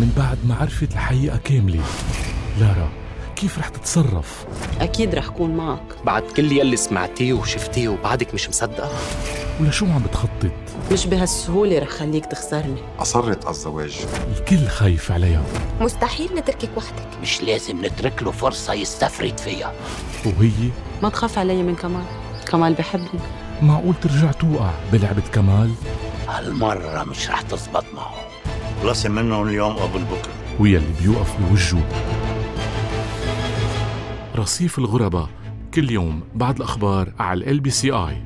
من بعد ما عرفت الحقيقة كاملة. لارا كيف رح تتصرف؟ أكيد رح كون معك. بعد كل يلي سمعتيه وشفتيه وبعدك مش مصدقة ولشو عم بتخطط؟ مش بهالسهولة رح خليك تخسرني. أصرت على الزواج. الكل خايف عليها. مستحيل نتركك وحدك. مش لازم نترك له فرصة يستفرد فيها. وهي؟ ما تخاف علي من كمال. كمال بحبني. معقول ترجع توقع بلعبة كمال؟ هالمرة مش رح تزبط معه. خلصي منهم اليوم قبل بكره ويلي بيوقف بوجهه. رصيف الغرباء كل يوم بعد الأخبار على ال بي سي آي